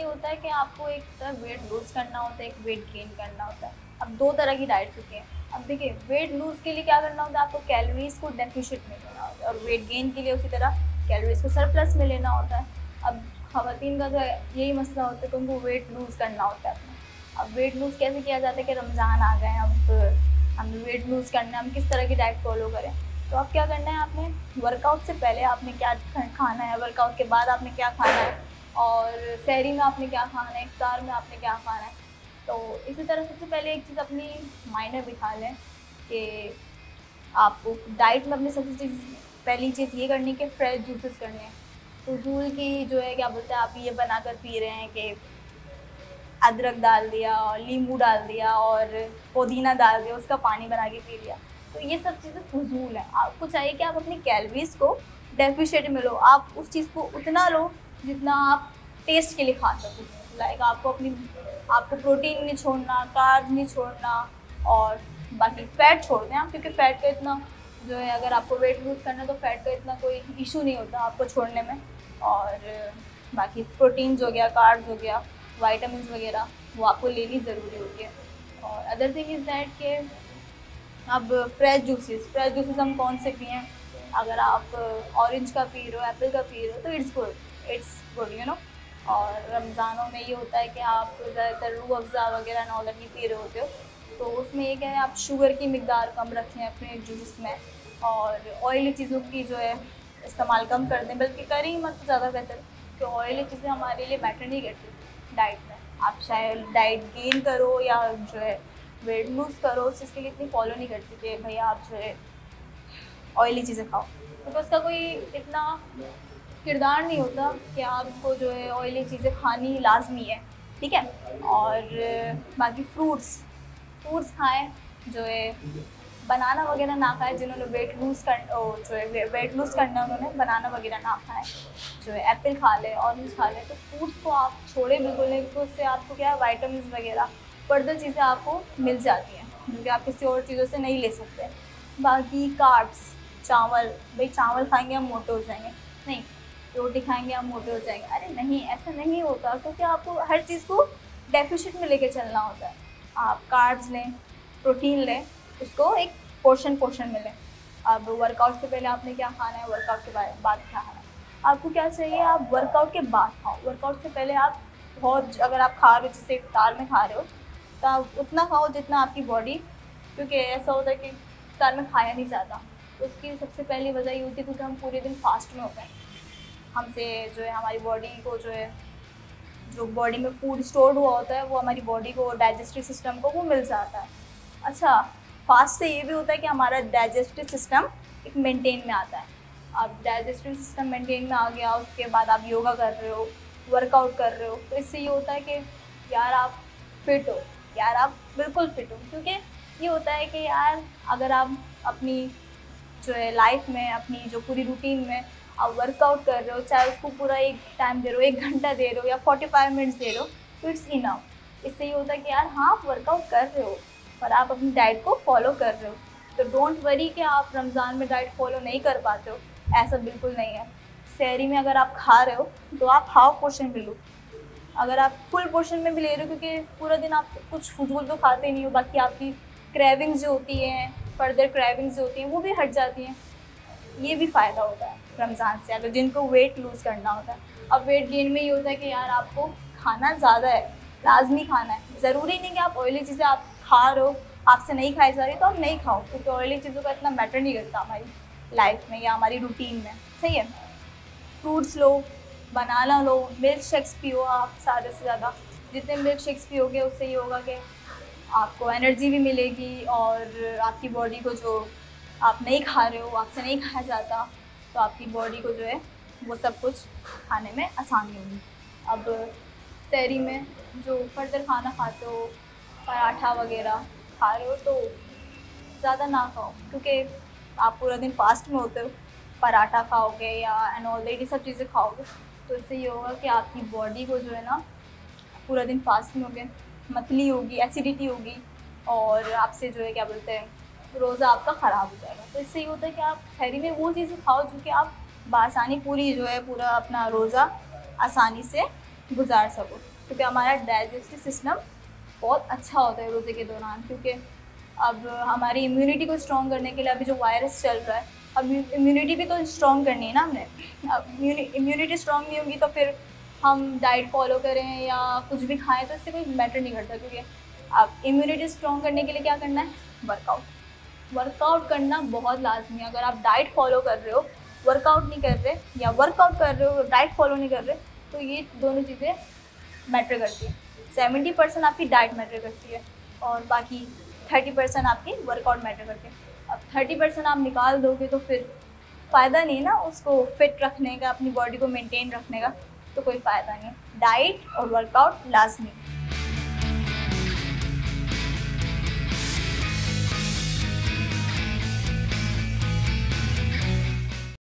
ये होता है कि आपको एक तरह वेट लूज करना होता है, एक वेट गेन करना होता है। अब दो तरह की डाइट होती है। अब देखिए वेट लूज के लिए क्या करना होता है? आपको कैलोरीज को डेफिशिट में लेना होता है और वेट गेन के लिए उसी तरह कैलोरीज को सरप्लस में लेना होता है। अब खातन का तो यही मसला होता है कि उनको वेट लूज़ करना होता है अब वेट लूज़ कैसे किया जाता है कि रमज़ान आ गए, अब हमें वेट लूज़ करना है, हम किस तरह की डाइट फॉलो करें? तो अब क्या करना है आपने? वर्कआउट से पहले आपने क्या खाना है? वर्कआउट के बाद आपने क्या खाना है? और शहरी में आपने क्या खाना है इफ्तार में आपने क्या खाना है? तो इसी तरह सबसे पहले एक चीज़ अपनी माइंड में बिठा लें कि आपको डाइट में अपनी सबसे चीज़, पहली चीज़ ये करनी कि फ्रेश जूसेस करने हैं। फजूल की जो है, क्या बोलते हैं, आप ये बनाकर पी रहे हैं कि अदरक डाल दिया और नींबू डाल दिया और पुदीना डाल दिया, उसका पानी बना के पी लिया। तो ये सब चीज़ें फजूल हैं। आपको चाहिए कि आप अपनी कैलरीज को डेफिशिएट में लो। आप उस चीज़ को उतना लो जितना आप टेस्ट के लिए खा सको। लाइक आपको अपनी, आपको प्रोटीन नहीं छोड़ना कार्ब नहीं छोड़ना और बाकी फ़ैट छोड़ दें आप, क्योंकि फ़ैट का इतना जो है, अगर आपको वेट लूज़ करना है तो फैट का इतना कोई इशू नहीं होता आपको छोड़ने में। और बाकी प्रोटीन्स हो गया कार्ब्स हो गया वाइटामिन वगैरह, वो आपको लेनी ज़रूरी होती है। और अदर थिंग इज़ दैट के अब फ्रेश जूसेस फ्रेश जूसेस हम कौन से पिए? अगर आप ऑरेंज का पी रहे हो एप्पल का पी रहे हो तो it's good it's good you know और रमज़ानों में ये होता है कि आप ज़्यादातर रू अफ़ज़ा वगैरह नॉल ही पी रहे होते हो तो उसमें ये क्या है आप शुगर की मकदार कम रखें अपने जूस में और ऑयली चीज़ों की जो है इस्तेमाल कम कर दें। बल्कि करें ही मत, ज़्यादा बेहतर, कि ऑयली चीज़ें हमारे लिए मैटर नहीं करती डाइट में। आप चाहे डाइट गेन करो या जो है वेट लूज़ करो, उस चीज़ के लिए इतनी फॉलो नहीं करती कि भैया आप जो है ऑयली चीज़ें खाओ। क्योंकि तो उसका कोई इतना किरदार नहीं होता कि आपको जो है ऑयली चीज़ें खानी लाजमी है, ठीक है? और बाकी फ्रूट्स फ्रूट्स खाएँ, जो है बनाना वगैरह ना खाएँ, जिन्होंने वेट लूज़ कर जो है वेट लूज़ करना उन्होंने बनाना वगैरह ना खाएँ, जो है एप्पल खा लें ऑरेंज खा लें तो फ्रूट्स को आप छोड़े बिल्कुल नहीं क्योंकि उससे आपको क्या है वाइटामिन वगैरह फर्दर चीज़ें आपको मिल जाती हैं, जो कि आप किसी और चीज़ों से नहीं ले सकते। बाकी कार्ब्स चावल, भाई चावल खाएँगे हम, मोटे हो जाएँगे, नहीं। रोटी खाएँगे हम मोटे हो जाएँगे। अरे नहीं, ऐसा नहीं होता, क्योंकि आपको हर चीज़ को डेफिशिट में लेके चलना होता है। आप कार्ब्स लें प्रोटीन लें, उसको एक पोर्शन पोर्शन मिले अब वर्कआउट से पहले आपने क्या खाना है? वर्कआउट के बाद क्या खाना है? आपको क्या चाहिए? आप वर्कआउट के बाद खाओ। वर्कआउट से पहले आप बहुत, अगर आप खा रहे हो, जैसे इफ्तार में खा रहे हो तो आप उतना खाओ जितना आपकी बॉडी क्योंकि ऐसा होता है कि इफ्तार में खाया नहीं जाता। उसकी सबसे पहली वजह ये होती है, क्योंकि हम पूरे दिन फास्ट में हैं। हमसे जो है, हमारी बॉडी को जो है, जो बॉडी में फ़ूड स्टोर हुआ होता है, वो हमारी बॉडी को डाइजेस्टिव सिस्टम को वो मिल जाता है। अच्छा फास्ट से ये भी होता है कि हमारा डाइजेस्टिव सिस्टम एक मेंटेन में आता है। अब डाइजेस्टिव सिस्टम मेंटेन में आ गया, उसके बाद आप योगा कर रहे हो वर्कआउट कर रहे हो तो इससे ये होता है कि यार आप फिट हो, यार आप बिल्कुल फिट हो, क्योंकि ये होता है कि यार अगर आप अपनी जो है लाइफ में, अपनी जो पूरी रूटीन में आप वर्कआउट कर रहे हो, चाहे उसको पूरा एक टाइम दे रहे हो, एक घंटा दे रहे हो या फोर्टी फाइव मिनट्स दे रहे हो तो इट्स इनफ इससे ये होता है कि यार हाँ आप वर्कआउट कर रहे हो और आप अपनी डाइट को फॉलो कर रहे हो। तो डोंट वरी कि आप रमज़ान में डाइट फॉलो नहीं कर पाते हो, ऐसा बिल्कुल नहीं है। शहरी में अगर आप खा रहे हो तो आप हाफ़ पोर्शन भी लो। अगर आप फुल पोर्शन में भी ले रहे हो, क्योंकि पूरा दिन आप कुछ फजूल तो खाते नहीं हो, बाकी आपकी क्रेविंग्स जो होती हैं फर्दर क्रेविंग्स जो होती हैं, वो भी हट जाती हैं। ये भी फ़ायदा होता है रमज़ान से अगर जिनको वेट लूज़ करना होता है। अब वेट गेन में ये होता है कि यार आपको खाना ज़्यादा है, लाजमी खाना है। ज़रूरी नहीं कि आप ऑयली चीज़ें आप खा रहे हो, आपसे नहीं खाई जा रही तो आप नहीं खाओ, क्योंकि तो ऑयली चीज़ों का इतना मैटर नहीं करता हमारी लाइफ में या हमारी रूटीन में। सही है? फ्रूट्स लो बनाना लो मिल्क शेक्स पियो आप ज़्यादा से ज़्यादा। जितने मिल्क शेक्स पियोगे, उससे ये होगा कि आपको एनर्जी भी मिलेगी और आपकी बॉडी को जो आप नहीं खा रहे हो आपसे नहीं खाया जाता तो आपकी बॉडी को जो है, वो सब कुछ खाने में आसानी होगी। अब शहरी में जो फर्दर खाना खाते हो, पराठा वगैरह खा रहे हो तो ज़्यादा ना खाओ, क्योंकि आप पूरा दिन फास्ट में होते हो। पराठा खाओगे या एंड ऑल ये सब चीज़ें खाओगे तो इससे ये होगा कि आपकी बॉडी को जो है ना, पूरा दिन फास्ट में होगे मतली होगी एसिडिटी होगी, और आपसे जो है, क्या बोलते हैं रोज़ा आपका ख़राब हो जाएगा। तो इससे ये होता है कि आप शहरी में वो चीज़ें खाओ जो कि आप बासानी पूरी जो है, पूरा अपना रोज़ा आसानी से गुजार सको। क्योंकि हमारा डाइजेस्टिव सिस्टम बहुत अच्छा होता है रोज़े के दौरान, क्योंकि अब हमारी इम्यूनिटी को स्ट्रॉन्ग करने के लिए अभी जो वायरस चल रहा है, अब इम्यूनिटी भी तो स्ट्रॉन्ग करनी है ना हमने। अब इम्यूनिटी स्ट्रॉन्ग नहीं होगी तो फिर हम डाइट फॉलो करें या कुछ भी खाएँ तो इससे कोई मैटर नहीं करता, क्योंकि अब इम्यूनिटी स्ट्रॉन्ग करने के लिए क्या करना है? वर्कआउट। वर्कआउट करना बहुत लाजमी है। अगर आप डाइट फॉलो कर रहे हो वर्कआउट नहीं कर रहे, या वर्कआउट कर रहे हो डाइट फॉलो नहीं कर रहे तो ये दोनों चीज़ें मैटर करती है। सेवेंटी परसेंट आपकी डाइट मैटर करती है और बाकी थर्टी परसेंट आपकी वर्कआउट मैटर करती है। अब थर्टी परसेंट आप निकाल दोगे तो फिर फ़ायदा नहीं ना उसको फिट रखने का, अपनी बॉडी को मेंटेन रखने का तो कोई फ़ायदा नहीं डाइट और वर्कआउट लाजमी।